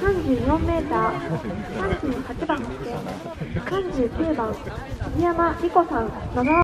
34メーター。38番。39番。杉山莉子さん7